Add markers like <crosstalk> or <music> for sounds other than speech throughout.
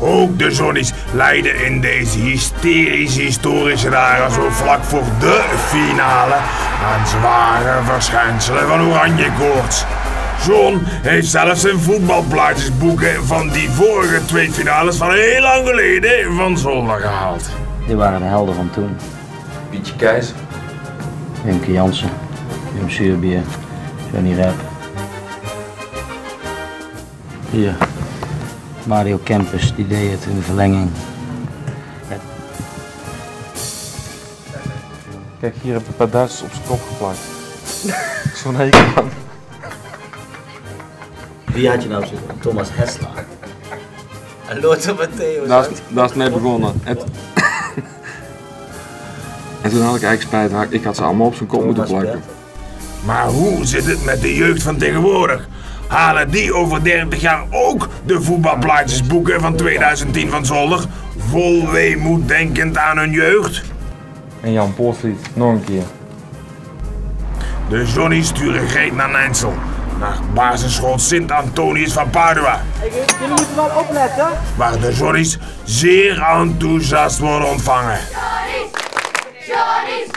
Ook de Zonnies leiden in deze hysterische historische dagen zo vlak voor de finale aan zware verschijnselen van oranje koorts. John heeft zelfs zijn voetbalplaatjesboeken van die vorige twee finales van heel lang geleden van zolder gehaald. Die waren de helden van toen. Pietje Keijs. Wimke Jansen, Wim Suurbier, Johnny Rep. Hier, Mario Kempis, die deed het in de verlenging. Kijk, hier heb ik een paar Duitsers op zijn kop geplakt. <laughs> Zo'n hekel aan. Wie had je nou zitten? Thomas Hessler. En Lothar Matthäus. Daar is, daar is het mee begonnen. En, en toen had ik eigenlijk spijt, ik had ze allemaal op zijn kop moeten plakken. Maar hoe zit het met de jeugd van tegenwoordig? Halen die over 30 jaar ook de voetbalplaatjesboeken van 2010 van Zolder? Vol weemoed denkend aan hun jeugd? En Jan Poortvliet, nog een keer. De Johnny sturen Greet naar Nijnsel. Naar basisschool Sint-Antonius van Padua. Jullie moeten wel opletten. Waar de Johnny's zeer enthousiast worden ontvangen. Johnny's! Johnny's!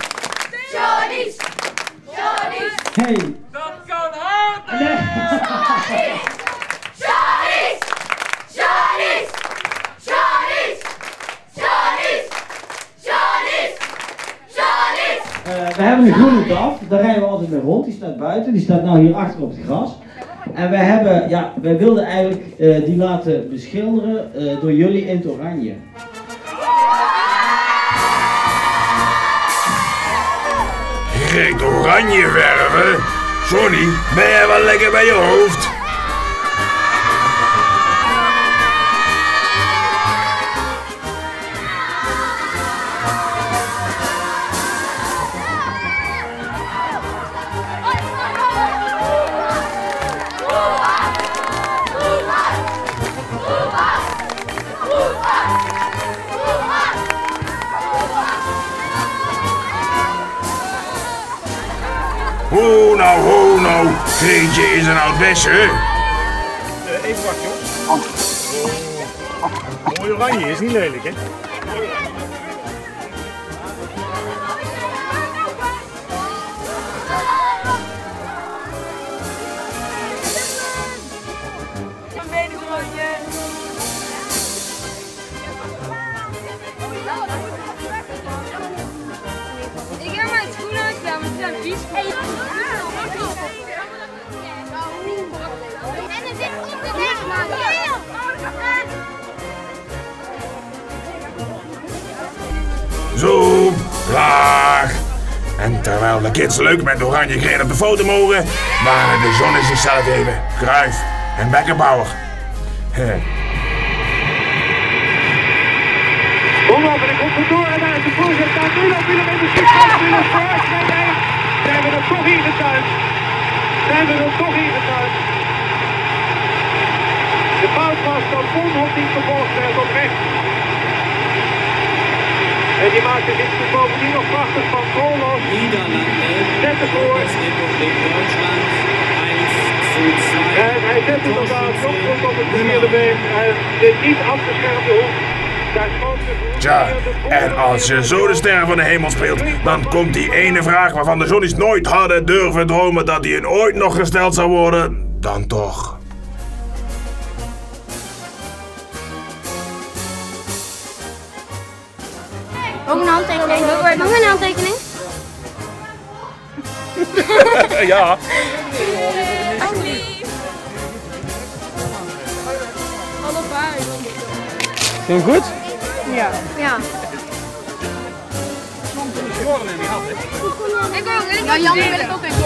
Johnny's! Hey, Johnny's! Johnny's! Johnny's! Johnny's! Johnny's! Johnny's! eh, we hebben een groene DAF, daar rijden we altijd mee rond. Die staat buiten, die staat nou hier achter op het gras. En wij hebben, ja, wij wilden eigenlijk eh, die laten beschilderen eh, door jullie in het oranje. Greet oranje verven? Johnny, ben jij wel lekker bij je hoofd? Ho nou, ho nou. Greetje is een oud besje. Even wachten, joh. Mooi oranje is niet lelijk, hè? Zijn vies. En er zit op de weg. Zo, klaar. En terwijl de kids leuk met oranje green op de foto mogen, waren de Johnny zichzelf even. Kruif en Beckenbauer. Omloop en ik kom goed door en daar is de voorzet. Daar nu nog Willem Vooruit. Nee, nee. Zijn we er toch ingetuind? Zijn we er toch ingetuind? De fout was dat Bonhoff niet vervolgd werd op rechts. En die maakte dit bovendien nog prachtig van Krolos. Zet ervoor. En hij zet inderdaad nog op het verkeerde been. En dit niet afgeschermde hoek. Daar schoot de Tja, en als je zo de sterren van de hemel speelt, dan komt die ene vraag waarvan de Johnny's nooit hadden durven dromen dat die hun ooit nog gesteld zou worden, dan toch. Ook een handtekening. Ook een handtekening. <laughs> Ja. Allebei. Vind je hem goed? Ja. Ik ook. Ja, Jan wil ik ook even.